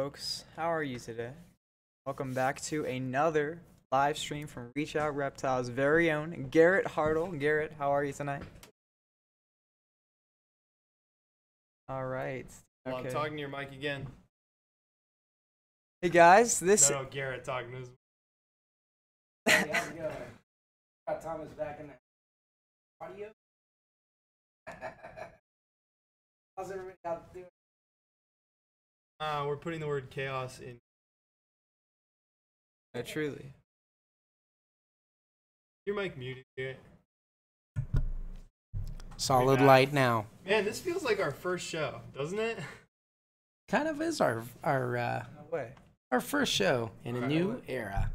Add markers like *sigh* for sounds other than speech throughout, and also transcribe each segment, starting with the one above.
folks. How are you today? Welcome back to another live stream from Reach Out Reptiles' very own Garrett Hartle. Garrett, how are you tonight? All right. Well, I'm talking to your mic again. Hey guys, this No, no, Garrett talking to his. Hey, how's it going? Got Thomas back in the audio. *laughs* How's everybody out doing? Uh, we're putting the word chaos in. uh, truly. Your mic muted, Garrett. Solid back. light now. Man, this feels like our first show, doesn't it? Kind of is our our uh, No way. our first show in a new era.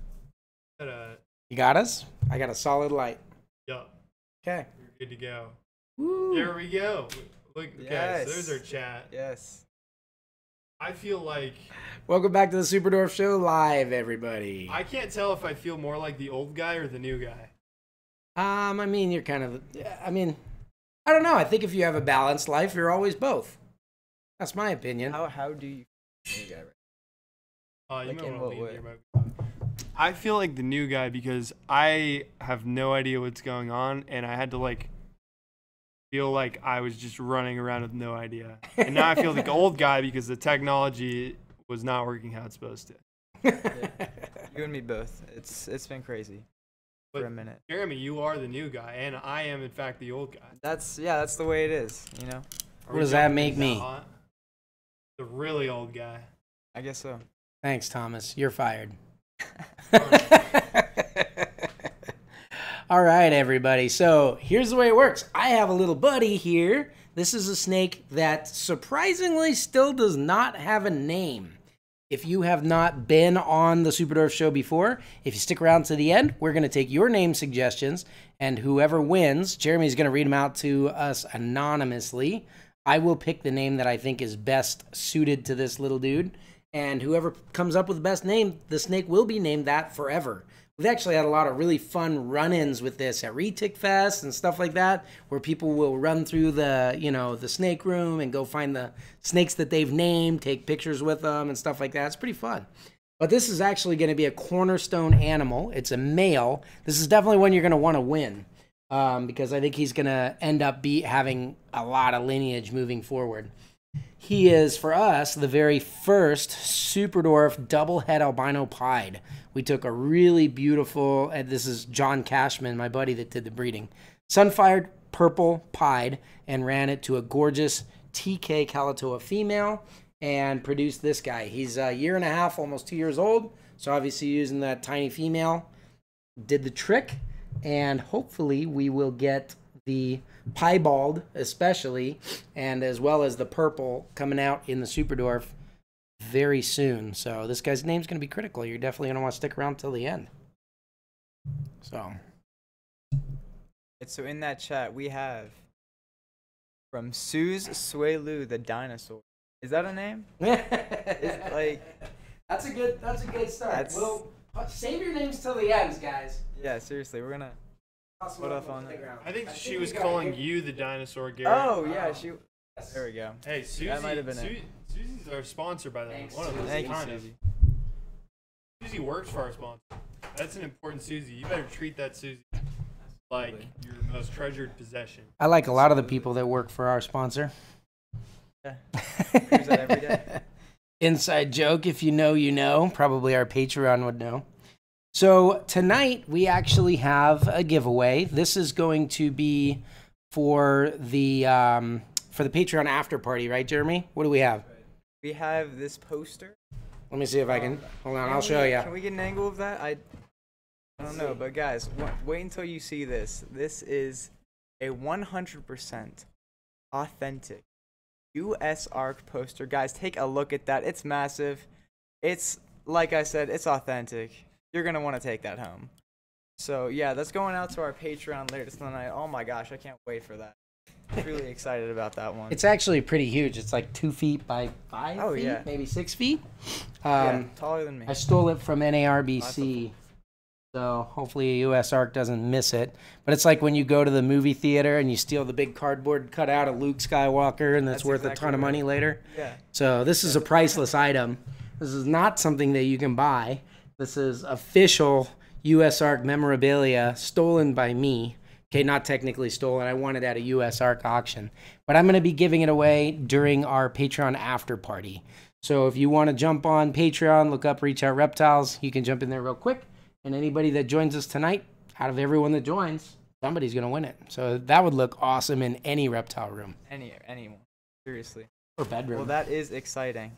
Got a, You got us? I got a solid light. yup, Okay. we're good to go. Woo. There we go. Look, okay, Yes. so there's our chat. Yes. I feel like Welcome back to the Superdwarf Show live, everybody. I can't tell if I feel more like the old guy or the new guy. Um, I mean, you're kind of. yeah, I mean, I don't know. I think if you have a balanced life, you're always both. That's my opinion. How how do you new guy right Uh, you Like might wanna what lean way? your mic. I feel like the new guy because I have no idea what's going on, and I had to like feel like I was just running around with no idea. And now I feel like the *laughs* old guy because the technology was not working how it's supposed to. You and me both. It's it's been crazy for a minute. Jeremy, you are the new guy, and I am in fact the old guy. That's yeah, that's the way it is, you know? Are What does that make me? hot? The really old guy. I guess so. Thanks, Thomas. You're fired. *laughs* All right, everybody. So here's the way it works I have a little buddy here. This is a snake that surprisingly still does not have a name. If you have not been on the Superdwarf show before, if you stick around to the end, we're going to take your name suggestions, and whoever wins, Jeremy's going to read them out to us anonymously. I will pick the name that I think is best suited to this little dude, and whoever comes up with the best name, the snake will be named that forever. We've actually had a lot of really fun run-ins with this at Retic Fest and stuff like that, where people will run through the, you know, the snake room and go find the snakes that they've named, take pictures with them and stuff like that. It's pretty fun. But this is actually going to be a cornerstone animal. It's a male. This is definitely one you're going to want to win um, because I think he's going to end up be having a lot of lineage moving forward. He is, for us, the very first Superdwarf double head albino pied. We took a really beautiful, and this is John Cashman, my buddy that did the breeding, sunfired purple pied and ran it to a gorgeous TK Kalatoa female and produced this guy. He's a year and a half, almost two years old. So obviously using that tiny female did the trick, and hopefully we will get the piebald, especially, and as well as the purple coming out in the Superdwarf very soon. So this guy's name's going to be critical. You're definitely going to want to stick around till the end. So so in that chat we have from Suze Suelu the dinosaur. Is that a name? *laughs* it's like- that's a good that's a good start. That's- We'll save your names till the end, guys. Yeah, seriously, we're gonna What up up on on the that? playground. I think she was calling you the dinosaur, Garrett. Oh yeah, she Yes. there we go. Hey, Susie. That might have been it. Susie's our sponsor, by the way. One of us, Susie. Thank you, kind of. Susie. Susie works for our sponsor. That's an important Susie. You better treat that Susie like your most treasured possession. I like a lot of the people that work for our sponsor. Yeah. *laughs* Use that every day. *laughs* Inside joke, if you know, you know. Probably our Patreon would know. So tonight we actually have a giveaway. This is going to be for the um, for the Patreon after party, right, Jeremy? What do we have? We have this poster. Let me see if I can. Hold on, Can I'll we- show you. Can we get an angle of that? I I don't know, but guys, wa- wait until you see this. This is a 100% authentic USARK poster. Guys, take a look at that. It's massive. It's like I said, it's authentic. You're going to want to take that home. So, yeah, that's going out to our Patreon later tonight. Oh my gosh, I can't wait for that. Really *laughs* excited about that one. It's actually pretty huge. It's like two feet by five Oh, feet, yeah. maybe six feet. yeah, Um, taller than me. I stole it from NARBC. So hopefully a USARK doesn't miss it. But it's like when you go to the movie theater and you steal the big cardboard cutout of Luke Skywalker and that's, That's worth a exactly ton of right. money later. Yeah. So this is a priceless item. This is not something that you can buy. This is official USARK memorabilia stolen by me. Okay, not technically stolen. I won it at a USARK auction. But I'm going to be giving it away during our Patreon after party. So if you want to jump on Patreon, look up Reach Out Reptiles, you can jump in there real quick. And anybody that joins us tonight, out of everyone that joins, somebody's going to win it. So that would look awesome in any reptile room Any anyone. Seriously. or bedroom. Well, that is exciting.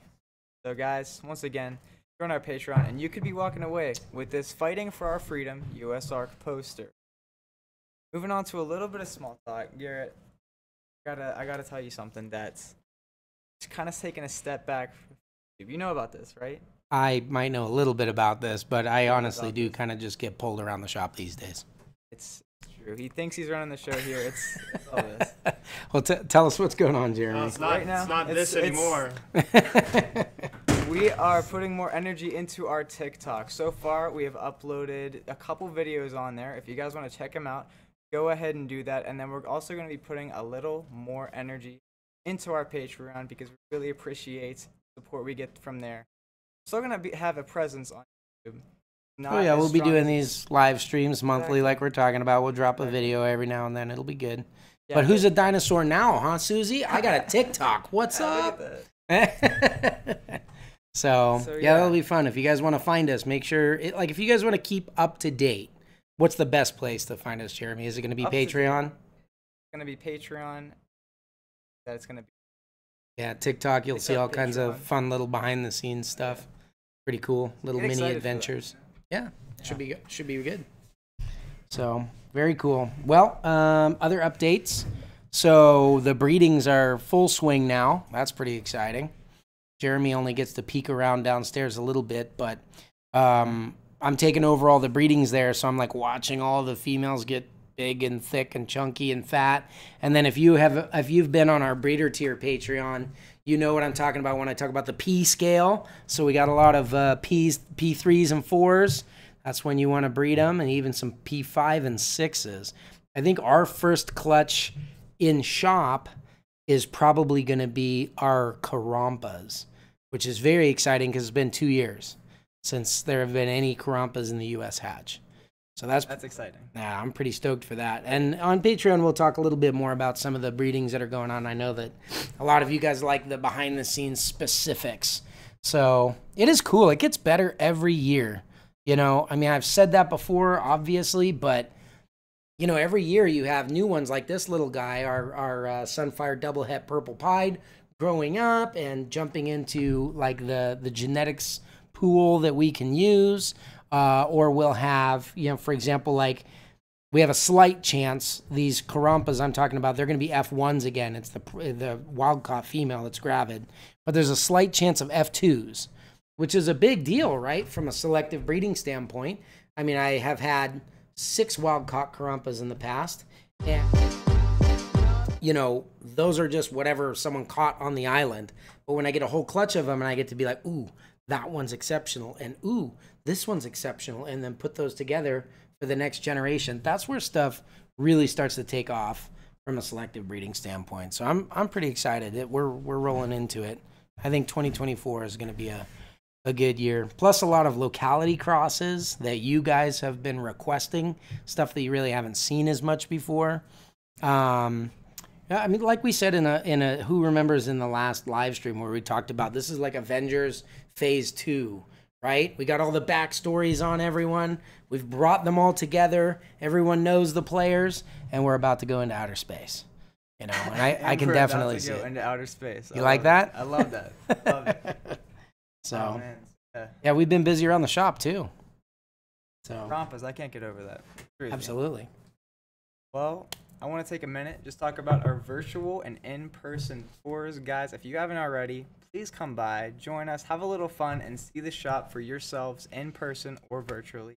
So, guys, once again, join our Patreon, and you could be walking away with this "Fighting for Our Freedom" USARK poster. Moving on to a little bit of small talk, Garrett. Gotta, I gotta tell you something that's kind of taking a step back. You know about this, right? I might know a little bit about this, but I honestly do kind of just get pulled around the shop these days. It's true. He thinks he's running the show here. It's, it's all *laughs* this. well, t- tell us what's going on, No, Jeremy. it's not. Right now, it's not it's- this it's- anymore. *laughs* We are putting more energy into our TikTok. So far, we have uploaded a couple videos on there. If you guys want to check them out, go ahead and do that. And then we're also going to be putting a little more energy into our Patreon because we really appreciate the support we get from there. Still going to be, have a presence on YouTube. Not oh yeah, we'll be doing these live streams monthly, Exactly. like we're talking about. We'll drop a video every now and then. It'll be good. Yeah, but who's a dinosaur now, huh, Susie? I got a *laughs* TikTok. What's up? *laughs* so, So, yeah, yeah. that'll be fun. If you guys want to find us, make sure it, like if you guys want to keep up to date, what's the best place to find us, Jeremy? Is it going to be Up to. Patreon? It's going to be Patreon. That it's going to be. Yeah, TikTok. You'll see all TikTok, kinds of fun little behind the scenes stuff. Pretty cool, little Get mini excited for that. adventures. Yeah, should be good. Should be good. So very cool. Well, um, other updates. So the breedings are full swing now. That's pretty exciting. Jeremy only gets to peek around downstairs a little bit, but um, I'm taking over all the breedings there. So I'm like watching all the females get big and thick and chunky and fat. And then if you have if you've been on our breeder tier Patreon, you know what I'm talking about when I talk about the P scale. So we got a lot of uh, P's, P3s and 4s. That's when you want to breed them, and even some P5 and 6s. I think our first clutch in shop is probably going to be our Karompas, which is very exciting because it's been two years since there have been any Karompas in the U.S. hatch. So that's That's exciting. yeah, I'm pretty stoked for that. And on Patreon, we'll talk a little bit more about some of the breedings that are going on. I know that a lot of you guys like the behind the scenes specifics. So it is cool. It gets better every year. You know, I mean, I've said that before, obviously, but you know, every year you have new ones like this little guy, our our uh, Sunfire Double Het Purple Pied, growing up and jumping into like the the genetics pool that we can use, uh, or we'll have, you know, for example, like we have a slight chance these Karompas I'm talking about, they're going to be F1s again. It's the the wild caught female that's gravid, but there's a slight chance of F2s, which is a big deal, right? From a selective breeding standpoint. I mean, I have had six wild caught Karompas in the past, and you know, those are just whatever someone caught on the island. But when I get a whole clutch of them and I get to be like, ooh, that one's exceptional, and ooh, this one's exceptional, and then put those together for the next generation, that's where stuff really starts to take off from a selective breeding standpoint. So I'm I'm pretty excited. that we're we're rolling into it. I think 2024 is going to be a a good year. Plus a lot of locality crosses that you guys have been requesting, stuff that you really haven't seen as much before. Um, yeah, I mean, like we said in a in a who remembers in the last live stream where we talked about this is like Avengers Phase Two, right? We got all the backstories on everyone. We've brought them all together. Everyone knows the players, and we're about to go into outer space. You know, and I, I can definitely see into outer space. You I like that? it. I love that. Love it. *laughs* So Oh. Yeah. yeah, we've been busy around the shop too. So Rompas, I can't get over that. Absolutely. Well, I want to take a minute just talk about our virtual and in-person tours, guys. If you haven't already, please come by, join us, have a little fun, and see the shop for yourselves in person or virtually.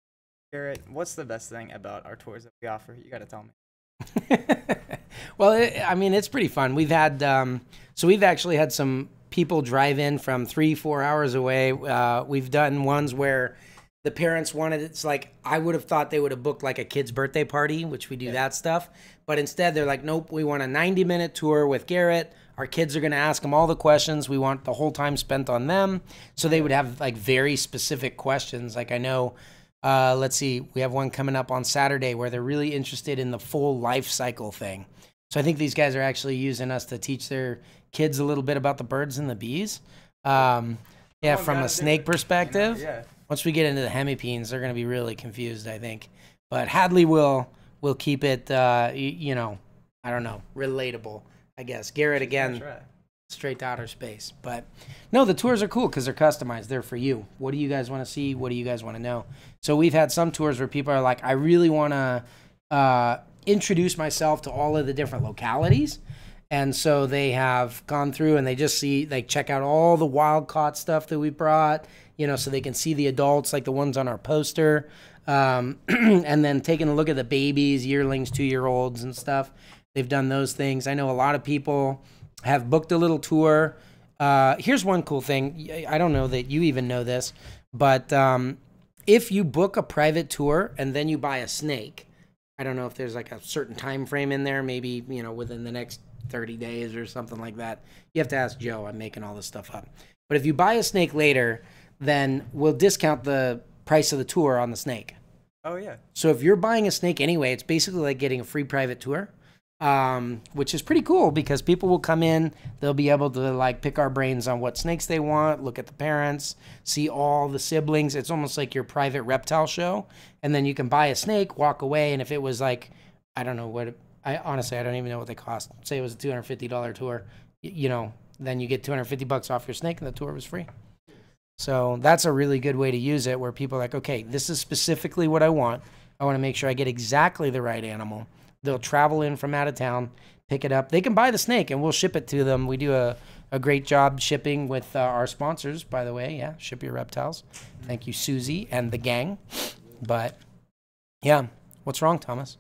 Garrett, what's the best thing about our tours that we offer? You got to tell me. *laughs* well, it, I mean, it's pretty fun. We've had um, so we've actually had some people drive in from three, four hours away. Uh, we've done ones where the parents wanted it's like I would have thought they would have booked like a kid's birthday party, which we do that stuff. But instead, they're like, nope, we want a 90 minute tour with Garrett, Our kids are going to ask them all the questions. We want the whole time spent on them. So they would have like very specific questions. Like I know, uh, let's see, we have one coming up on Saturday where they're really interested in the full life cycle thing. So I think these guys are actually using us to teach their kids a little bit about the birds and the bees. Um, yeah, from a snake it, you know? perspective. Yeah. Once we get into the hemipenes, they're going to be really confused, I think. But Hadley will will keep it, uh, you know, I don't know, relatable. I guess Garrett again, right. straight to outer space. But no, the tours are cool because they're customized. They're for you. What do you guys want to see? What do you guys want to know? So we've had some tours where people are like, I really want to uh, introduce myself to all of the different localities. And so they have gone through and they just see, like, check out all the wild caught stuff that we brought, you know, so they can see the adults, like the ones on our poster. Um, *clears throat* and then taking a look at the babies, yearlings, two year olds, and stuff. They've done those things. I know a lot of people have booked a little tour. Uh, here's one cool thing. I don't know that you even know this, but um, if you book a private tour and then you buy a snake, I don't know if there's like a certain time frame in there, maybe you know within the next 30 days or something like that. You have to ask Joe. I'm making all this stuff up. But if you buy a snake later, then we'll discount the price of the tour on the snake. Oh yeah. So if you're buying a snake anyway, it's basically like getting a free private tour, um, which is pretty cool because people will come in, they'll be able to like pick our brains on what snakes they want, look at the parents, see all the siblings. It's almost like your private reptile show, and then you can buy a snake, walk away, and if it was like, I don't know what, I honestly I don't even know what they cost. Say it was a two hundred fifty dollar tour, y- you know, then you get two hundred fifty bucks off your snake, and the tour was free. So that's a really good way to use it where people are like, okay, this is specifically what I want. I want to make sure I get exactly the right animal. They'll travel in from out of town, pick it up. They can buy the snake and we'll ship it to them. We do a, a great job shipping with uh, our sponsors, by the way. Yeah, Ship Your Reptiles. Thank you, Susie and the gang. But yeah, what's wrong, Thomas?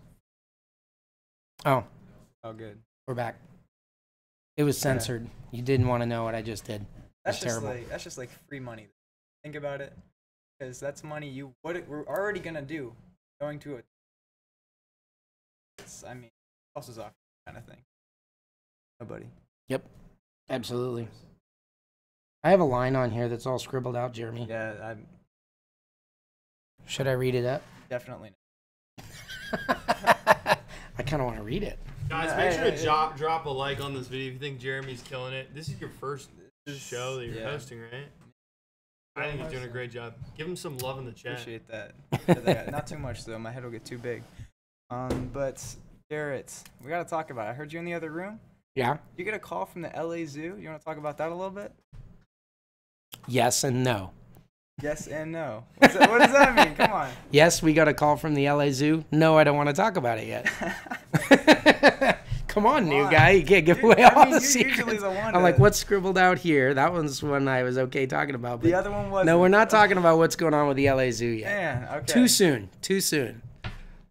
Oh, Oh good. we're back. It was censored. You didn't want to know what I just did. That's That's just terrible. like that's just like free money. Think about it, because that's money you what we're already gonna do, going to a. It's, I mean, else is off kind of thing. Nobody. Yep. Absolutely. I have a line on here that's all scribbled out, Jeremy. Yeah, I'm Should I read it up? definitely. *laughs* I kind of want to read it. Guys, make sure to drop drop a like on this video if you think Jeremy's killing it. This is your first show that you're yeah. hosting, right? I think he's doing a great job. Give him some love in the chat. Appreciate that. Not too much though. My head will get too big. Um, but Garrett, we gotta talk about. It. I heard you in the other room. Yeah. You get a call from the LA Zoo. You want to talk about that a little bit? Yes and no. Yes and no. That, what does that mean? Come on. *laughs* Yes, we got a call from the LA Zoo. No, I don't want to talk about it yet. *laughs* Come on, new on. guy. You can't give You- away I all mean, the secrets. the one I'm like, what's scribbled out here? That one's one I was okay talking about. The other one was. no, we're not talking about what's going on with the LA Zoo yet. Man, okay. Too soon. Too soon.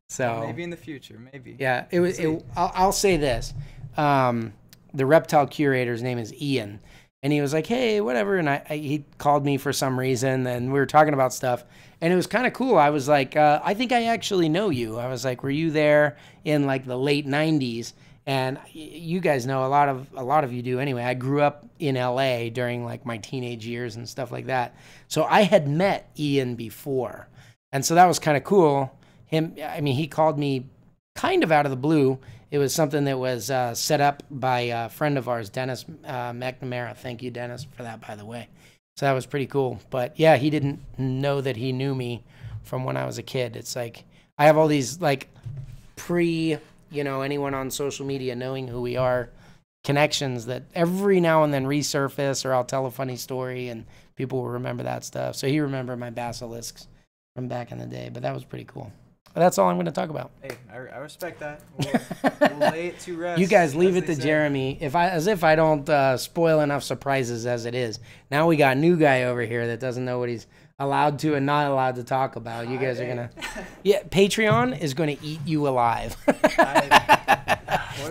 So Maybe in the future. Maybe. Yeah, it was. It, I'll, I'll say this: um, the reptile curator's name is Ian, and he was like, "Hey, whatever," and I, I he called me for some reason, and we were talking about stuff, and it was kind of cool. I was like, uh, "I think I actually know you." I was like, "Were you there in like the late '90s?" And you guys know a lot of a lot of you do anyway. I grew up in LA during like my teenage years and stuff like that, so I had met Ian before, and so that was kind of cool. Him, I mean, he called me kind of out of the blue. It was something that was uh, set up by a friend of ours, Dennis uh, McNamara. Thank you, Dennis, for that, by the way. So that was pretty cool. But yeah, he didn't know that he knew me from when I was a kid. It's like I have all these like pre, you know, anyone on social media knowing who we are connections that every now and then resurface, or I'll tell a funny story and people will remember that stuff. So he remembered my basilisks from back in the day. But that was pretty cool. That's all I'm going to talk about. Hey, I, I respect that. *laughs* We'll, we'll lay it to rest. You guys leave it to say. Jeremy. If I, as if I don't uh, spoil enough surprises as it is. Now we got a new guy over here that doesn't know what he's allowed to and not allowed to talk about. You guys are gonna, *laughs* yeah. Patreon is going to eat you alive. *laughs* I-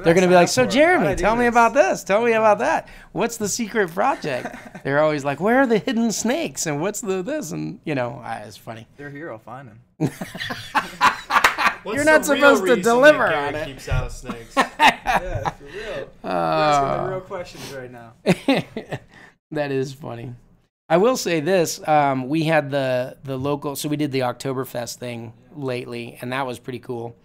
They're gonna be like, so I Jeremy, tell me this?" about this. Tell me about that. What's the secret project? They're always like, where are the hidden snakes and what's the this and you know, it's funny. They're here. I'll find them. What's You're not supposed to deliver on it. Keeps out of snakes. *laughs* yeah, for real. We're asking the real Uh, questions right now. *laughs* that is funny. I will say this: um, we had the the local, so we did the Oktoberfest thing lately, and that was pretty cool.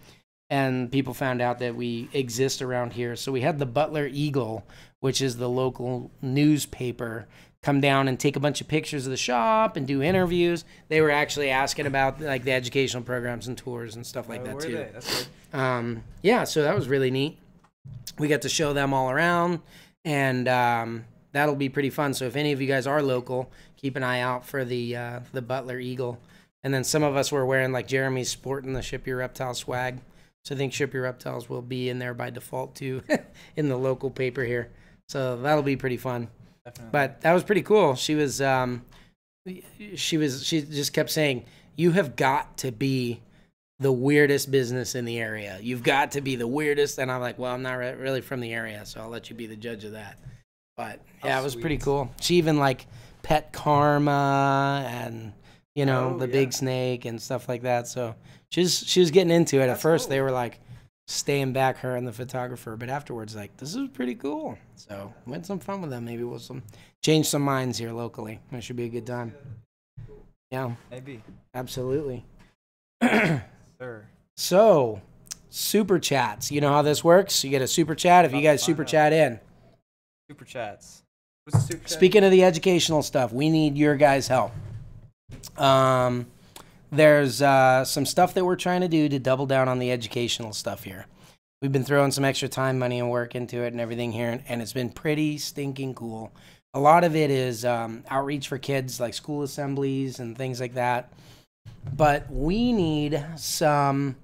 And people found out that we exist around here. So we had the Butler Eagle, which is the local newspaper, come down and take a bunch of pictures of the shop and do interviews. They were actually asking about like the educational programs and tours and stuff like Oh, that too. That's. Um, yeah, so that was really neat. We got to show them all around, and um, that'll be pretty fun. So if any of you guys are local, keep an eye out for the uh, the Butler Eagle. And then some of us were wearing like Jeremy's sporting the Ship Your Reptile swag. So I think Ship Your Reptiles will be in there by default too, *laughs* in the local paper here. So that'll be pretty fun. Definitely. But that was pretty cool. She was, um, she was, she just kept saying, "You have got to be the weirdest business in the area. You've got to be the weirdest." And I'm like, "Well, I'm not re- really from the area, so I'll let you be the judge of that." But yeah, it was pretty cool. She even like pet karma and you know Oh, the yeah. big snake and stuff like that. So she's she was getting into it. At That's first, they were like staying back her and the photographer, but afterwards, like this is pretty cool. So we had some fun with them. Maybe we'll some change some minds here locally. It should be a good time. Yeah, Maybe. absolutely. Sir. so, super chats. You know how this works? You get a super chat if you guys super chat in. Super chats. What's super chat? Speaking of the educational stuff, we need your guys' help. Um, there's uh, some stuff that we're trying to do to double down on the educational stuff here. We've been throwing some extra time, money, and work into it and everything here, and, it's been pretty stinking cool. A lot of it is um, outreach for kids, like school assemblies and things like that. But we need some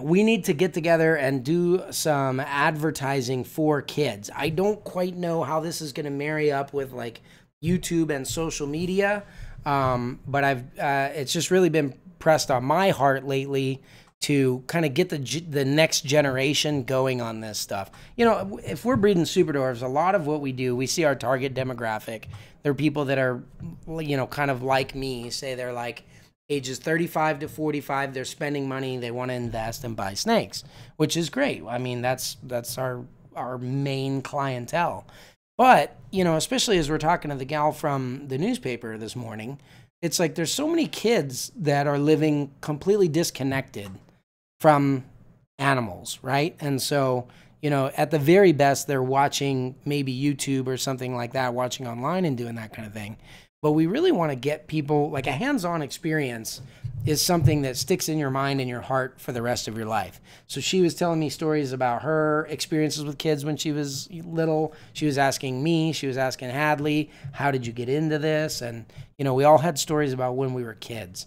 we need to get together and do some advertising for kids. I don't quite know how this is going to marry up with like YouTube and social media, um, but I've uh, it's just really been pressed on my heart lately to kind of get the the next generation going on this stuff. You know, if we're breeding super dwarves, a lot of what we do, we see our target demographic. They're people that are, you know, kind of like me. Say they're like ages 35 to 45 they're spending money they want to invest and buy snakes which is great i mean that's that's our our main clientele but you know especially as we're talking to the gal from the newspaper this morning it's like there's so many kids that are living completely disconnected from animals right? And so you know at the very best they're watching maybe youtube or something like that watching online and doing that kind of thing. But we really want to get people like a hands-on experience is something that sticks in your mind and your heart for the rest of your life. So she was telling me stories about her experiences with kids when she was little. She was asking me, she was asking Hadley, how did you get into this? And you know, we all had stories about when we were kids.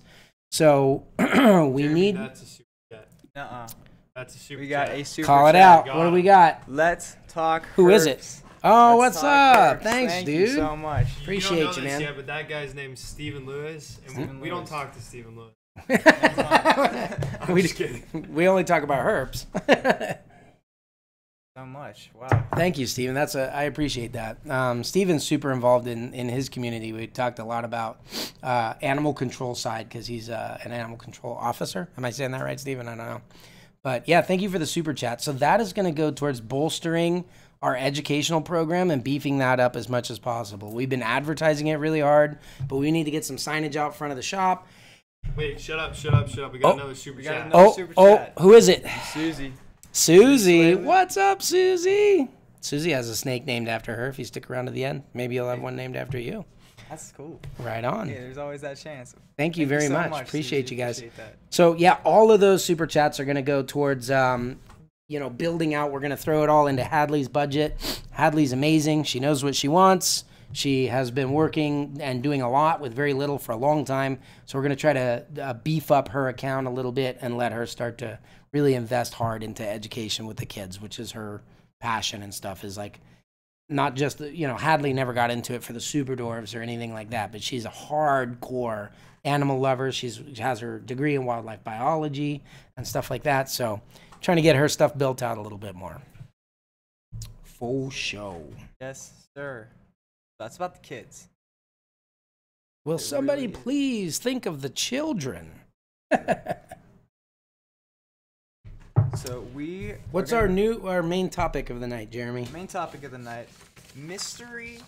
So *clears throat* we Jeremy, need That's a super chat. Nuh-uh. That's a super chat. We got chat. a super call it out. What do we got? Let's talk. Who is it? Oh, Let's what's up? herbs. Thanks, Thank dude. You so much. Appreciate you, don't you, this man. Yet, but that guy's name's Stephen Lewis, and we, Stephen we don't talk to Stephen Lewis. *laughs* we, just kidding. we only talk about herbs. *laughs* So much. Wow. Thank you, Stephen. That's a I appreciate that. Um, Stephen's super involved in in his community. We talked a lot about uh, animal control side because he's uh, an animal control officer. Am I saying that right, Stephen? I don't know, but yeah, thank you for the super chat. So that is going to go towards bolstering our educational program and beefing that up as much as possible. We've been advertising it really hard, but we need to get some signage out front of the shop. Wait, shut up, shut up, shut up. We got Oh. another super We got chat. another- Oh, super oh, chat. who is it? Susie. Susie. Susie. What's up, Susie? Susie has a snake named after her. If you stick around to the end, maybe you'll have one named after you. That's cool. Right on. Yeah, there's always that chance. Thank you Thank very so much. Appreciate Susie. you guys. Appreciate that. So yeah, all of those super chats are going to go towards um, you know building out. We're going to throw it all into Hadley's budget. Hadley's amazing. She knows what she wants. She has been working and doing a lot with very little for a long time. So we're going to try to uh, beef up her account a little bit and let her start to really invest hard into education with the kids, which is her passion and stuff. Is like not just you know Hadley never got into it for the super dwarves or anything like that, but she's a hardcore animal lover. She's she has her degree in wildlife biology and stuff like that. So trying to get her stuff built out a little bit more. Full show. Yes, sir. That's about the kids. Will It somebody really please think of the children? *laughs* So we. What's our gonna- new our main topic of the night, Jeremy? main topic of the night? Mystery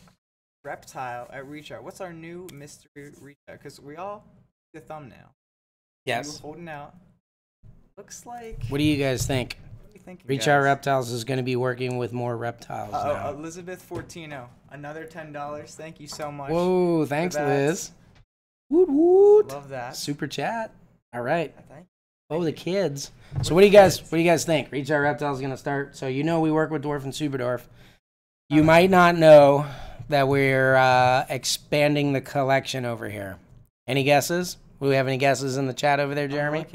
reptile at reach out. What's our new mystery reach out? Because we all see the thumbnail. Yes. holding out. Looks like. What do you guys think? What are you thinking? Reach guys? Out Reptiles is going to be working with more reptiles Uh, now. oh, Elizabeth Fortino, another ten dollars. Thank you so much. Whoa, thanks. Liz. Woot woot. Love that. Super chat. All right. Thank Oh, the kids. So what do you guys what do you guys think? Reach Out Reptiles is going to start. So you know we work with Dwarf and Superdwarf. You might not know that we're uh, expanding the collection over here. Any guesses? Do we have any guesses in the chat over there, Jeremy?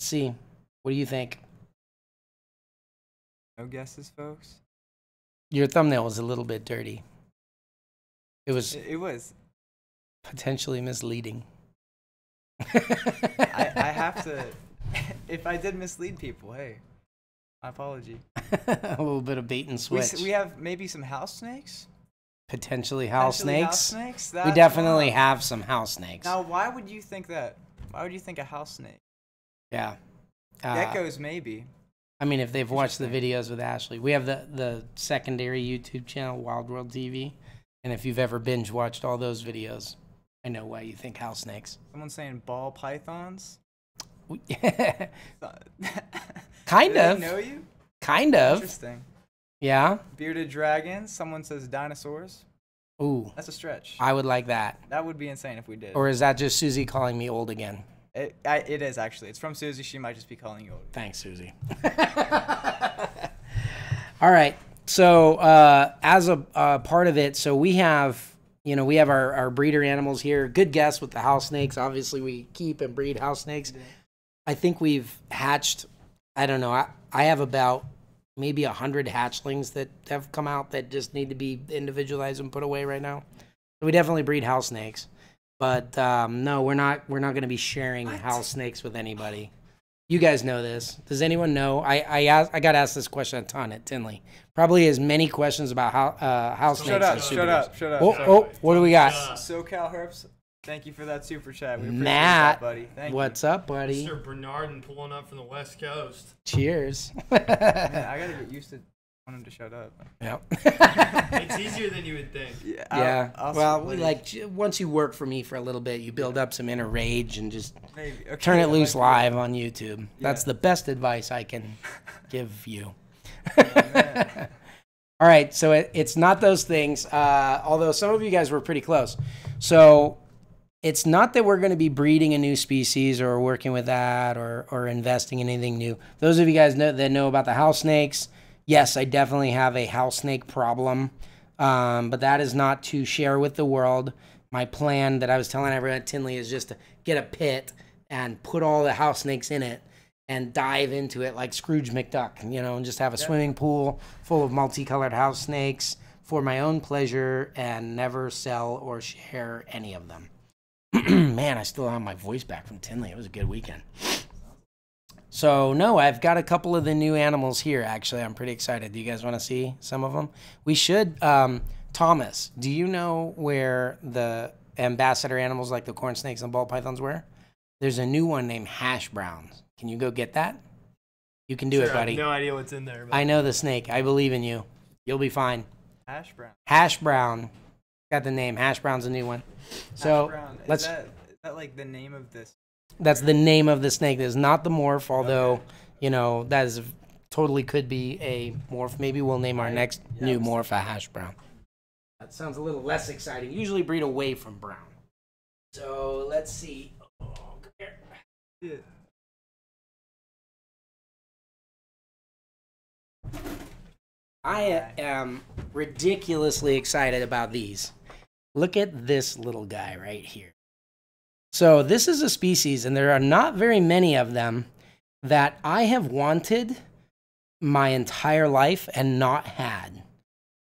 see. What do you think? No guesses, folks. Your thumbnail was a little bit dirty. It was It, was. potentially misleading. I, I *laughs* have to. if I did mislead people, hey, my apology. *laughs* a little bit of bait and switch. s- we have maybe some house snakes. potentially house Potentially snakes. House snakes. we definitely wild. have some house snakes. Now, why would you think that? Why would you think a house snake? yeah. Uh, Geckos, maybe. I mean, if they've watched the videos with Ashley, we have the the secondary YouTube channel, Wild World TV, and if you've ever binge watched all those videos, I know why you think house snakes. Someone's saying ball pythons. *laughs* *laughs* Kind of, know you? kind of, Interesting. yeah. Bearded dragons. Someone says dinosaurs. Ooh, That's a stretch. I would like that. That would be insane if we did. Or is that just Susie calling me old again? It, I, it is actually. It's from Susie. She might just be calling you. Thanks, Susie. *laughs* All right. So uh, as a uh, part of it, so we have, you know, we have our, our breeder animals here. Good guess with the house snakes. Obviously, we keep and breed house snakes. I think we've hatched. I don't know. I, I have about maybe a hundred hatchlings that have come out that just need to be individualized and put away right now. So we definitely breed house snakes, but um, no, we're not. We're not going to be sharing What? house snakes with anybody. You guys know this. Does anyone know? I I asked, I got asked this question a ton at Tinley. Probably as many questions about how uh, house snakes. Shut up! as Shut super up! Shut up! Oh, oh, what do we got? SoCal Herbs, thank you for that super chat. We appreciate Matt, that, buddy. Thank What's up, buddy? Mr. Bernardin pulling up from the West Coast. Cheers. *laughs* Man, I gotta get used to wanting to shut up. Yeah. *laughs* It's easier than you would think. Yeah. yeah. I'll, I'll well, split like once you work for me for a little bit, you build up some inner rage and just Maybe. Okay, turn I it loose like live on YouTube. That's the best advice I can *laughs* give you. man. *laughs* All right, so it, it's not those things. Uh, although some of you guys were pretty close. So it's not that we're going to be breeding a new species or working with that or or investing in anything new. Those of you guys know, that know about the house snakes, yes, I definitely have a house snake problem, um, but that is not to share with the world. My plan that I was telling everyone at Tinley is just to get a pit and put all the house snakes in it and dive into it like Scrooge McDuck, you know, and just have a swimming pool full of multicolored house snakes for my own pleasure and never sell or share any of them. *clears throat* Man, I still have my voice back from Tinley. It was a good weekend. So, no, I've got a couple of the new animals here, actually. I'm pretty excited. Do you guys want to see some of them? We should. Um, Thomas, do you know where the ambassador animals like the corn snakes and ball pythons were? There's a new one named hash browns. Can you go get that? You can do Sure, it, I have buddy. no idea what's in there. But I know the snake. I believe in you. You'll be fine. Hash brown. Hash brown. Got the name. Hash brown's a new one. So Hash brown. Is let's. that, is that like the name of this? That's the name of the snake. That is not the morph, although you know that is totally could be a morph. Maybe we'll name our next new morph a hash brown. That sounds a little less exciting. Usually breed away from brown. So let's see. Oh, come here. Yeah. I am ridiculously excited about these. Look at this little guy right here. So, this is a species, and there are not very many of them that I have wanted my entire life and not had.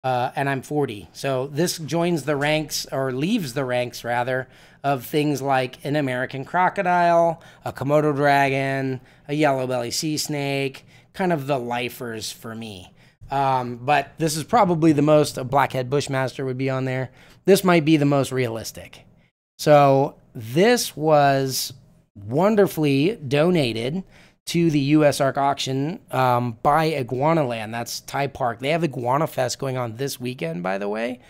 Uh, and I'm 40. So, this joins the ranks, or leaves the ranks rather, of things like an American crocodile, a Komodo dragon, a yellow belly sea snake, kind of the lifers for me. Um, but this is probably the most, a blackhead bushmaster would be on there. This might be the most realistic. So this was wonderfully donated to the USARK auction um, by Iguanaland. That's Thai Park. They have Iguana Fest going on this weekend, by the way.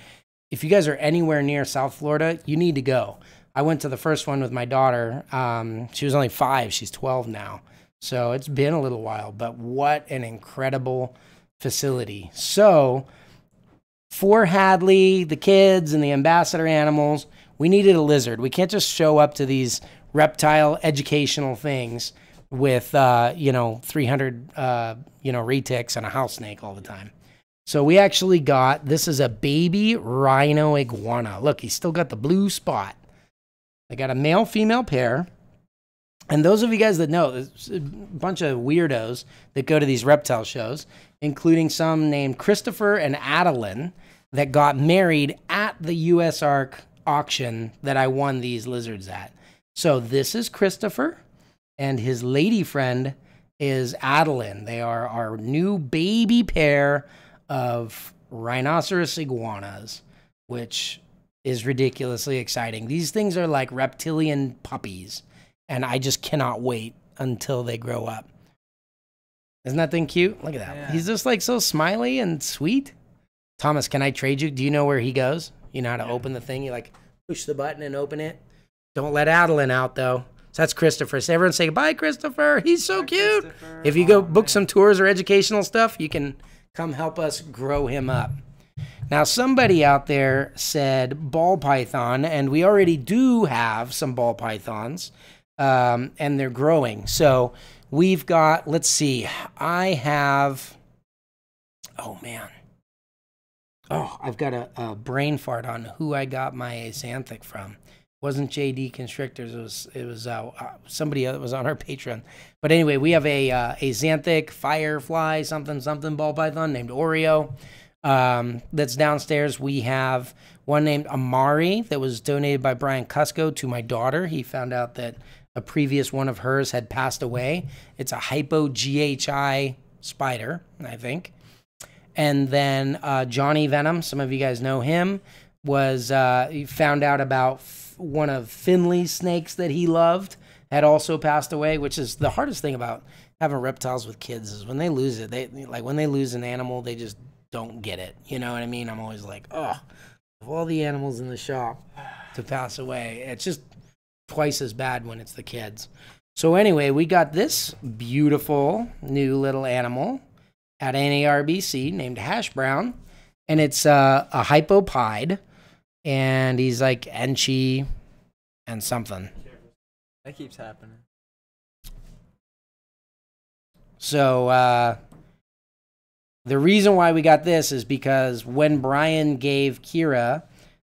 If you guys are anywhere near South Florida, you need to go. I went to the first one with my daughter. Um, she was only five, she's 12 now. So it's been a little while, but what an incredible facility. So, for Hadley, the kids, and the ambassador animals, we needed a lizard. We can't just show up to these reptile educational things with uh, you know 300 uh, you know retics and a house snake all the time. So we actually got this is a baby rhino iguana. Look, he's still got the blue spot. They got a male female pair. And those of you guys that know, a bunch of weirdos that go to these reptile shows, including some named Christopher and Adeline that got married at the USARK auction that I won these lizards at. So this is Christopher and his lady friend is Adeline. They are our new baby pair of rhinoceros iguanas, which is ridiculously exciting. These things are like reptilian puppies, and I just cannot wait until they grow up. Isn't that thing cute? Look at that. Yeah. He's just like so smiley and sweet. Thomas, can I trade you? Do you know where he goes? You know how to open the thing? You like push the button and open it. Don't let Adeline out though. So that's Christopher. So everyone say goodbye, Christopher. He's so cute. If you go Oh, book man. some tours or educational stuff, you can come help us grow him up. Now, somebody out there said ball python, and we already do have some ball pythons, um, and they're growing. So we've got, let's see, I have, oh man. Oh, I've got a, a brain fart on who I got my Xanthic from. It wasn't JD Constrictors. It was it was uh, uh, somebody that was on our *laughs* Patreon. But anyway, we have a uh, a Xanthic Firefly something something ball python named Oreo. Um, that's downstairs. We have one named Amari that was donated by Brian Cusco to my daughter. He found out that a previous one of hers had passed away. It's a hypo GHI spider, I think. And then uh, Johnny Venom, some of you guys know him, was uh, found out about f- one of Finley's snakes that he loved had also passed away, which is the hardest thing about having reptiles with kids is when they lose it. They like when they lose an animal, they just don't get it. You know what I mean? I'm always like, oh, of all the animals in the shop to pass away, it's just twice as bad when it's the kids. So anyway, we got this beautiful new little animal at NARBC named Hash Brown, and it's uh, a hypo pied, and he's like Enchi and something. That keeps happening. So uh, the reason why we got this is because when Brian gave Kira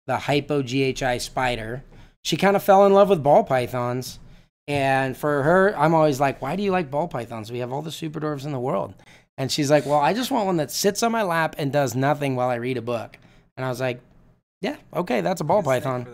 the Hypo GHI spider, she kind of fell in love with ball pythons. And for her, I'm always like, why do you like ball pythons? We have all the super dwarfs in the world. And she's like, well, I just want one that sits on my lap and does nothing while I read a book. And I was like, yeah, okay, that's a ball python.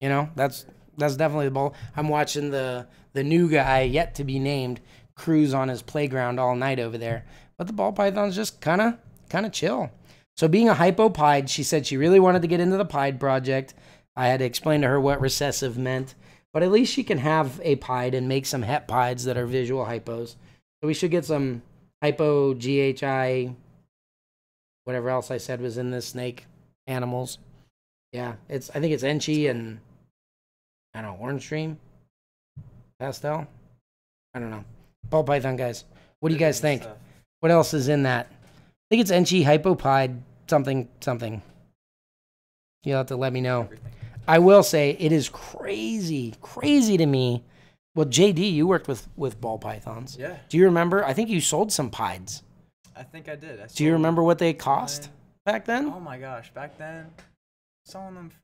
You know, that's that's definitely the ball. I'm watching the the new guy yet to be named cruise on his playground all night over there. But the ball python's just kind of kind of chill. So being a hypo pied, she said she really wanted to get into the pied project. I had to explain to her what recessive meant, but at least she can have a pied and make some het pieds that are visual hypos. So we should get some hypo GHI whatever else I said was in this snake animals. Yeah, it's I think it's Enchi and I don't know, orange dream, pastel. I don't know. Ball python guys. What do you guys think? Stuff. What else is in that? I think it's Enchi hypo pied something something. You'll have to let me know. Everything. I will say it is crazy, crazy to me. Well, JD, you worked with with ball pythons. Yeah, Do you remember? I think you sold some pieds. I think I did. I Do you remember what they cost mine- back then? Oh my gosh, back then, selling them for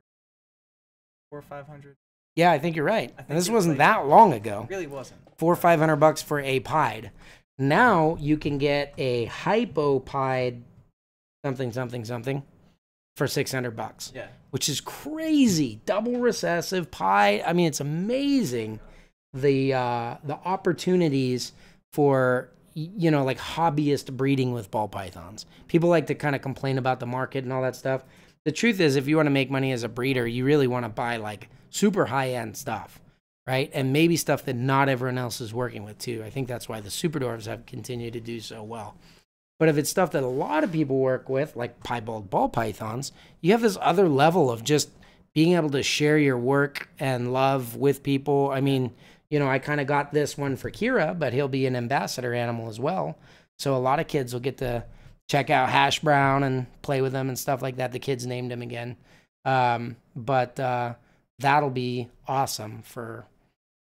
four or five hundred. Yeah, I think you're right. Think And this was wasn't like- that long ago. Really wasn't. four or five hundred bucks for a pied. Now you can get a hypo pied something something something for six hundred bucks, Yeah. which is crazy. Double recessive pie. I mean, it's amazing the uh, the opportunities for you know like hobbyist breeding with ball pythons. People like to kind of complain about the market and all that stuff. The truth is, if you want to make money as a breeder, you really want to buy like super high end stuff. right? And maybe stuff that not everyone else is working with too. I think that's why the super dwarves have continued to do so well. But if it's stuff that a lot of people work with, like piebald ball pythons, you have this other level of just being able to share your work and love with people. I mean, you know, I kind of got this one for Kira, but he'll be an ambassador animal as well. So a lot of kids will get to check out Hash Brown and play with them and stuff like that. The kids named him again. Um, but uh, that'll be awesome for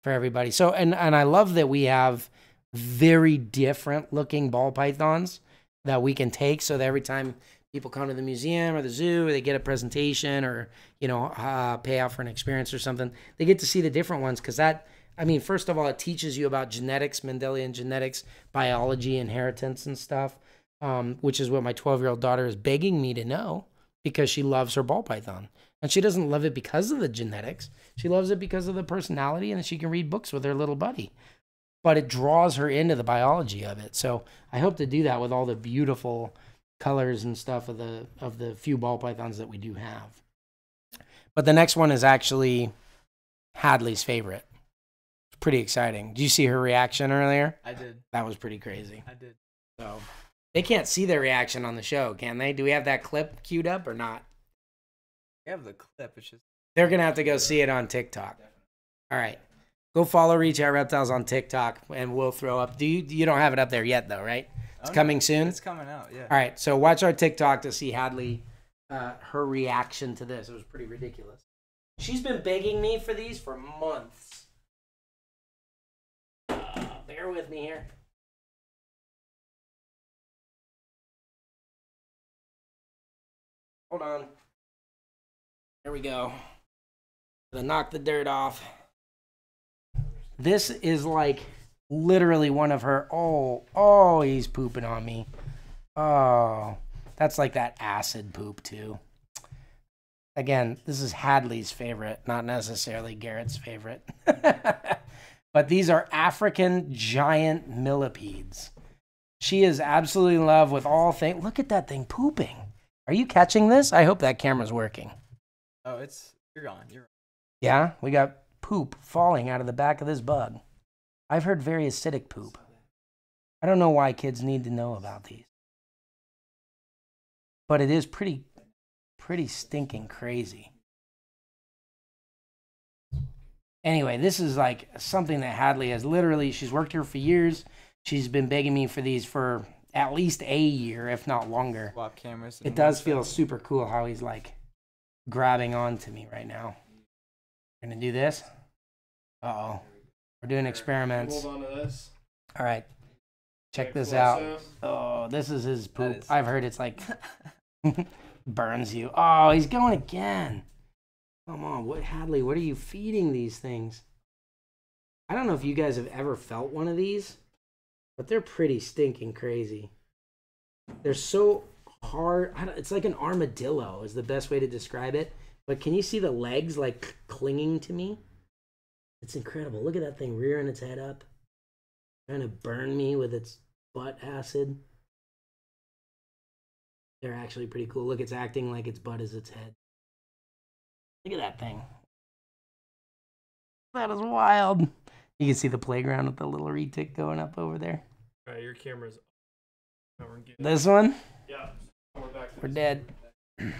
for everybody. So and and I love that we have very different looking ball pythons that we can take so that every time people come to the museum or the zoo or they get a presentation or you know uh, pay out for an experience or something they get to see the different ones because that i mean first of all it teaches you about genetics mendelian genetics biology inheritance and stuff um, which is what my 12 year old daughter is begging me to know because she loves her ball python and she doesn't love it because of the genetics she loves it because of the personality and she can read books with her little buddy but it draws her into the biology of it so i hope to do that with all the beautiful colors and stuff of the of the few ball pythons that we do have. But the next one is actually Hadley's favorite. Pretty exciting. Did you see her reaction earlier? I did. That was pretty crazy. I did. So they can't see their reaction on the show, can they? Do we have that clip queued up or not? We have the clip. It's just They're gonna have to go see it on TikTok. All right. Go follow Reach Out Reptiles on TikTok and we'll throw up. Do you you don't have it up there yet though, right? It's Oh, no, coming soon. It's coming out. Yeah. All right, so watch our TikTok to see Hadley, uh, her reaction to this. It was pretty ridiculous. She's been begging me for these for months. Bear with me here. Hold on. There we go. Gonna knock the dirt off. This is like literally one of her. Oh, oh, he's pooping on me. Oh, that's like that acid poop too. Again, this is Hadley's favorite, not necessarily Garrett's favorite. *laughs* but these are African giant millipedes. She is absolutely in love with all things. Look at that thing pooping. Are you catching this? I hope that camera's working. Oh, it's you're on. You're. Yeah, we got poop falling out of the back of this bug. I've heard very acidic poop. I don't know why kids need to know about these. But it is pretty pretty stinking crazy. Anyway, this is like something that Hadley has literally she's worked here for years. She's been begging me for these for at least a year, if not longer. Swap cameras. It does feel super cool how he's like grabbing onto me right now. Gonna do this. Uh oh. We're doing experiments. Hold on to this. All right. Check this out. Oh, this is his poop. is- I've heard it's like *laughs* *laughs* burns you. Oh, he's going again. Come on, what Hadley, what are you feeding these things? I don't know if you guys have ever felt one of these, but they're pretty stinking crazy. They're so hard. It's like an armadillo is the best way to describe it. But can you see the legs like clinging to me? It's incredible. Look at that thing rearing its head up, trying to burn me with its butt acid. They're actually pretty cool. Look, it's acting like its butt is its head. Look at that thing. That is wild. You can see the playground with the little retic going up over there. All right, your camera's. No. This one, Yeah. We're back. we're dead. *clears throat*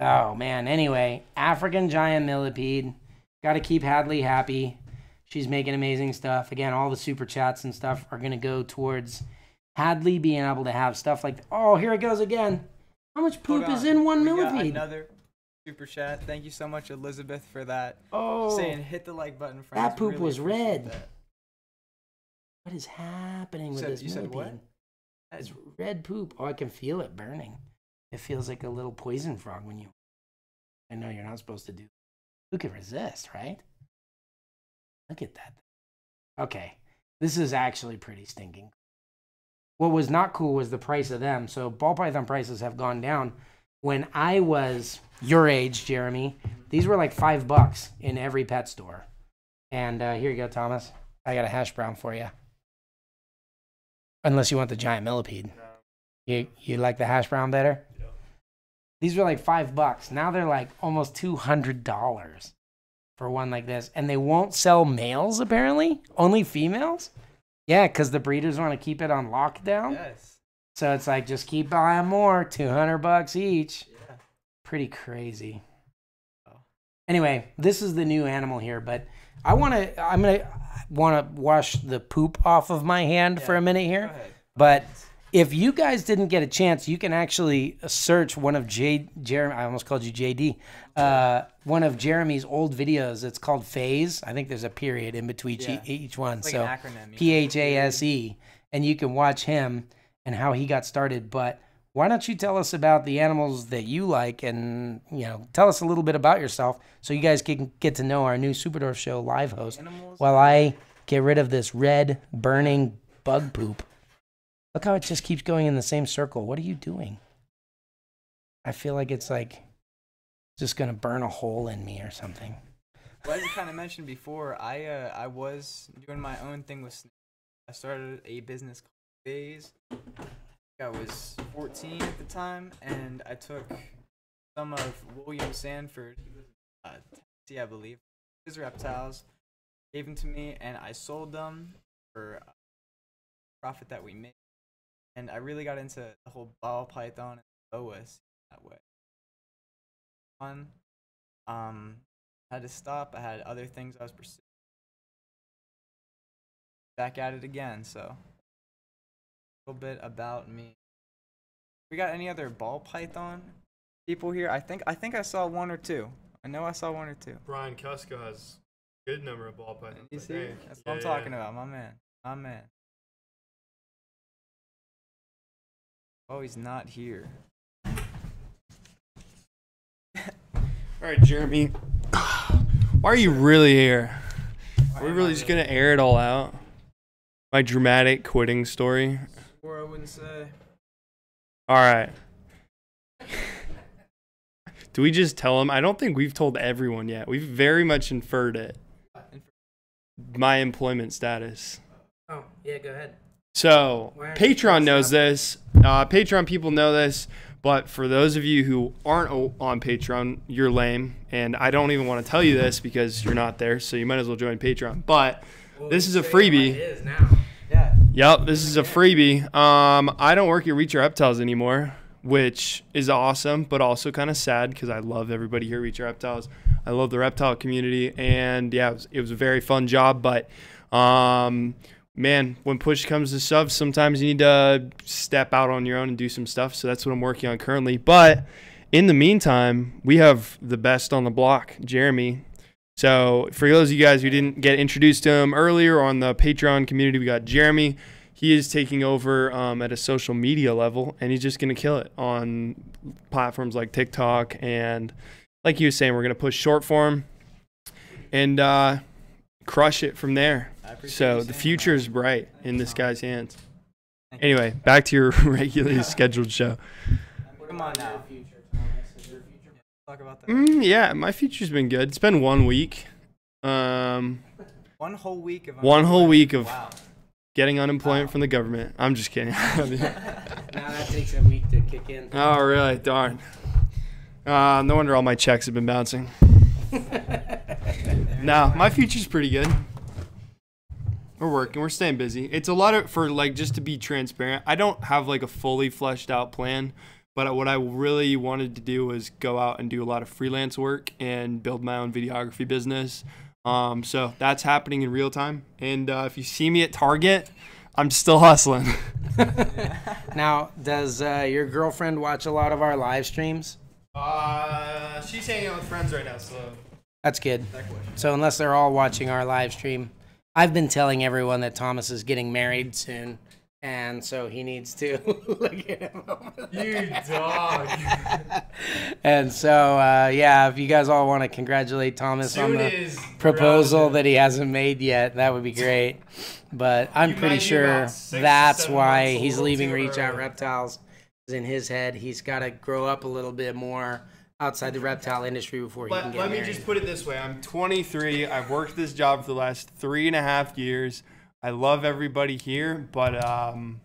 Oh man. Anyway, African giant millipede. Got to keep Hadley happy. She's making amazing stuff. Again, all the super chats and stuff are gonna go towards Hadley being able to have stuff like. Oh, here it goes again. How much Hold poop is in one We millipede? Another super chat. Thank you so much, Elizabeth, for that. Oh, Saying hit the like button. Friends. That poop Really was red. that. what is happening with said- this you said what? millipede? It's red poop. Oh, I can feel it burning. It feels like a little poison frog when you. I know you're not supposed to do. Who can resist, right? Look at that. Okay, this is actually pretty stinking. What was not cool was the price of them. So ball python prices have gone down. When I was your age, Jeremy, these were like five bucks in every pet store. And uh, here you go, Thomas. I got a hash brown for you. Unless you want the giant millipede. You you like the hash brown better? Yeah. These were like five bucks. Now they're like almost two hundred dollars for one like this, and they won't sell males apparently, only females. Yeah, because the breeders want to keep it on lockdown. Yes. So it's like just keep buying more, two hundred bucks each. Yeah. Pretty crazy. Oh. Anyway, this is the new animal here, but I want to. I'm gonna want to wash the poop off of my hand for a minute here. But if you guys didn't get a chance, you can actually search one of J. Jeremy. I almost called you JD. Uh, one of Jeremy's old videos. It's called Phase. I think there's a period in between Yeah. each, each one. Like so. P H A S E, and you can watch him and how he got started. But why don't you tell us about the animals that you like, and you know, tell us a little bit about yourself, so you guys can get to know our new Superdwarf Show live host. Animals. While I get rid of this red burning bug poop. Look how it just keeps going in the same circle. What are you doing? I feel like it's like just gonna burn a hole in me or something. Well, as you kind of mentioned before, I uh, I was doing my own thing with. I started a business called Phase. I was 14 at the time, and I took some of William Sanford, uh, Tennessee, I believe, his reptiles, gave them to me, and I sold them for uh, profit that we made. And I really got into the whole ball python and boas that way. Fun. Um, had to stop. I had other things I was pursuing. Back at it again, so a little bit about me. We got any other ball python people here? I think I think I saw one or two. I know I saw one or two. Brian Cusco has a good number of ball pythons. You see? That's what I'm talking yeah. about, my man. My man. Oh, he's not here. *laughs* All right, Jeremy. Why are you really here? Are we really just gonna air it all out? My dramatic quitting story. Or I wouldn't say. All right. Do we just tell them? I don't think we've told everyone yet. We've very much inferred it. My employment status. Oh yeah, go ahead. So Why aren't you Patreon knows this. Uh, Patreon people know this. But for those of you who aren't on Patreon, you're lame. And I don't even want to tell you this because you're not there. So you might as well join Patreon. But this is a freebie. is. Yeah. Yep, this is a freebie. Um, I don't work at Reach Out Reptiles anymore, which is awesome, but also kind of sad because I love everybody here at Reach Out Reptiles. I love the reptile community, and yeah, it was, it was a very fun job. But um, man, when push comes to shove, sometimes you need to step out on your own and do some stuff. So that's what I'm working on currently. But in the meantime, we have the best on the block, Jeremy. So for those of you guys who didn't get introduced to him earlier on the Patreon community, we got Jeremy. He is taking over um, at a social media level, and he's just gonna kill it on platforms like TikTok and, like you were saying, we're gonna push short form and uh, crush it from there. I appreciate So the future that. is bright in this guy's hands. Anyway, back to your *laughs* regularly scheduled show. Come on now. Talk about that. Mm, yeah, my future's been good. It's been one week. Um, One whole week of One whole week of- wow. getting unemployment from the government. I'm just kidding. *laughs* *laughs* Now that takes a week to kick in. oh, really? Darn. Uh, no wonder all my checks have been bouncing. No, my future's pretty good. We're working. We're staying busy. It's a lot of for like just to be transparent. I don't have like a fully fleshed out plan, but what I really wanted to do was go out and do a lot of freelance work and build my own videography business. Um, so that's happening in real time. And uh, if you see me at Target, I'm still hustling. *laughs* *laughs* Now, does uh, your girlfriend watch a lot of our live streams? Uh, she's hanging out with friends right now, so. That's good. So unless they're all watching our live stream, I've been telling everyone that Thomas is getting married soon, and so he needs to *laughs* look at him. You dog. *laughs* and so uh, yeah, if you guys all want to congratulate Thomas on the proposal that he hasn't made yet, that would be great. But *laughs* I'm You pretty sure that's why he's leaving Reach Out Reptiles. In his head, he's got to grow up a little bit more outside the reptile industry before he can Let, get let me just put it this way I'm 23. I've worked this job for the last three and a half years. I love everybody here, but um,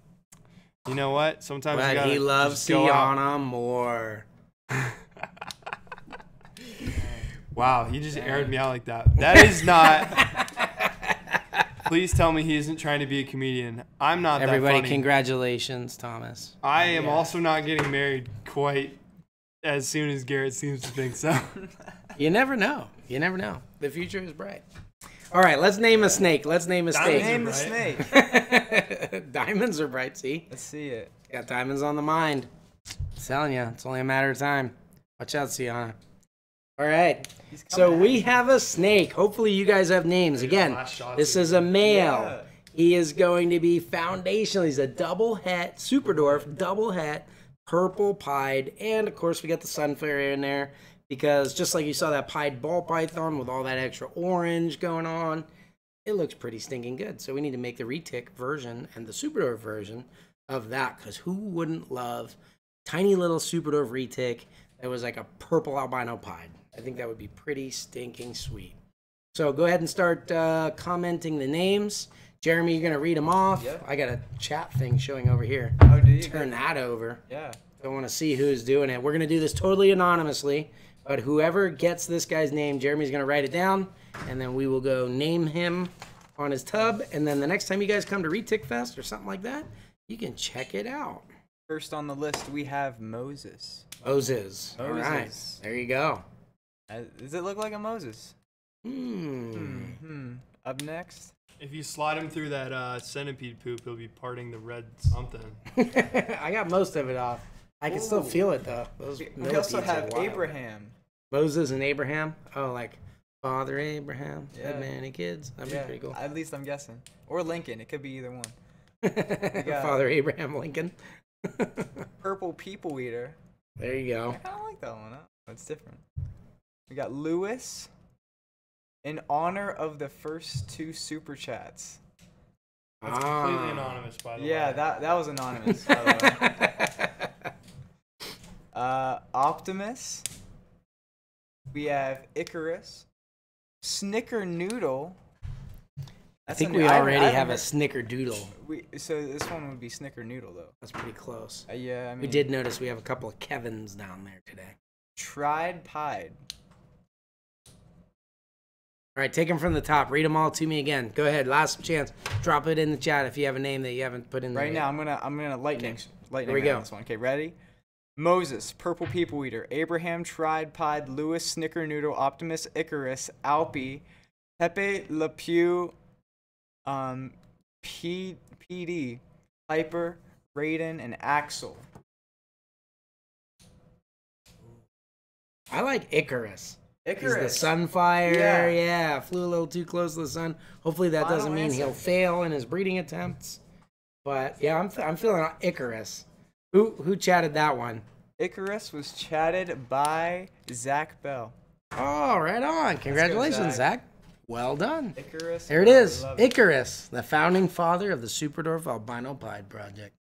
you know what? Sometimes you but gotta he loves. Tiana more. *laughs* Wow, he just aired me out like that. That is not. *laughs* Please tell me he isn't trying to be a comedian. I'm not Everybody, that funny. congratulations, Thomas. I am Yeah. also not getting married quite as soon as Garrett seems to think so. *laughs* You never know. You never know. The future is bright. All right, let's name a snake. Let's name a Diamonds snake. Name the snake. *laughs* diamonds are bright. See, Let's see it. got diamonds on the mind. I'm telling you, it's only a matter of time. Watch out, Sienna. All right. So we have a snake. Hopefully, you guys have names. Again, this is a male. Yeah. He is going to be foundational. He's a double het, super dwarf, double het, purple pied, and of course we got the sunflower in there because just like you saw that pied ball python with all that extra orange going on, it looks pretty stinking good. So we need to make the retic version and the super dwarf version of that because who wouldn't love tiny little super dwarf retic that was like a purple albino pied? I think that would be pretty stinking sweet. So go ahead and start uh, commenting the names. Jeremy, you're gonna read them off. Yep. I got a chat thing showing over here. Oh, do you? Turn that over. Yeah. I want to see who's doing it. We're gonna do this totally anonymously, but whoever gets this guy's name, Jeremy's gonna write it down, and then we will go name him on his tub. And then the next time you guys come to Retic Fest or something like that, you can check it out. First on the list, we have Moses. Moses. All right. There you go. Uh, Does it look like a Moses? Hmm. Hmm. Up next, if you slide him through that uh, centipede poop, he'll be parting the red something. *laughs* I got most of it off. I can still feel it though. Those we we also have. Abraham. Moses and Abraham. Oh, like Father Abraham had Yeah. many kids. That'd yeah, be pretty cool. At least I'm guessing. Or Lincoln. It could be either one. *laughs* got- Father Abraham Lincoln. *laughs* Purple People Eater. there you go. I go. kind of like that one. Huh? It's different. We got Lewis. In honor of the first two super chats. That's completely Ah. anonymous, by the Yeah, way. that that was anonymous. *laughs* by the way. Uh, Optimus. We have Icarus. Snicker Noodle. I think we already I haven't have a heard- snickerdoodle. We so this one would be Snicker Noodle though. That's pretty close. Uh, yeah, I mean We did notice we have a couple of Kevins down there today. tried pied. All right, take them from the top. Read them all to me again. Go ahead. Last chance. Drop it in the chat if you have a name that you haven't put in Right there now, yet. I'm gonna I'm gonna lightning lightning we go. this one. Okay, ready? Moses, Purple People Eater, Abraham, Tried Pied, Lewis, Snickernoodle, Optimus, Icarus, Alpi, Pepe, Le Pew, um, P, PD, Piper, Raiden, and Axel. I like Icarus. He's the Icarus. sunfire. Yeah. Yeah. flew a little too close to the sun. Hopefully that Final doesn't mean answer. he'll fail in his breeding attempts. But yeah, I'm I'm feeling Icarus. Who who chatted that one? Icarus was chatted by Zach Bell. Oh, right on. Congratulations, Zach. Zach. Well done. Icarus. There it is. love it. Icarus, the founding father of the Superdwarf Albino Pied Project.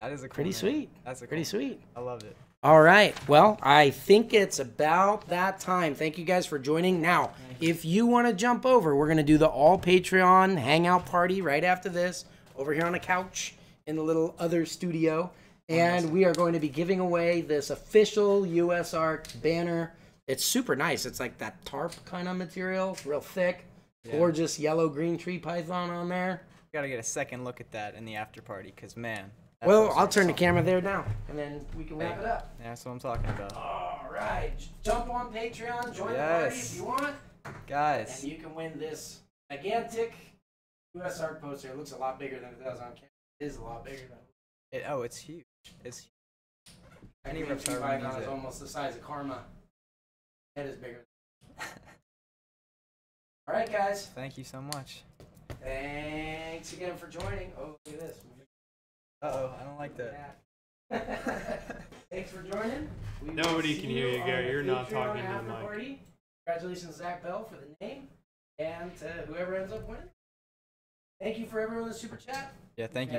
That is a cool Pretty name. sweet. That's a Pretty cool sweet. I love it. All right. Well, I think it's about that time. Thank you guys for joining. Now, if you want to jump over, we're going to do the all Patreon hangout party right after this over here on a couch in the little other studio. Oh, and we are going to be giving away this official US banner. It's super nice. It's like that tarp kind of material, real thick, gorgeous yellow green tree python on there. Gotta get a second look at that in the after party, cause man. That Well, I'll turn the camera there now, and then we can wrap it up. Yeah, that's what I'm talking about. All right, jump on Patreon, join the party if you want, Guys, and you can win this gigantic USARK poster. It looks a lot bigger than it does on camera. It is a lot bigger than. it, oh, it's huge. It's Any tree needs python is it. almost the size of Karma. Head is bigger. *laughs* All right, guys. thank you so much. Thanks again for joining. Oh, look at this. Uh oh, I don't like that. *laughs* Thanks for joining. We will Nobody see can hear you, on Gary. the You're not Patreon talking to the after mic. Party. Congratulations, Zach Bell, for the name, and to whoever ends up winning. Thank you for everyone in the super chat. Yeah, thank you.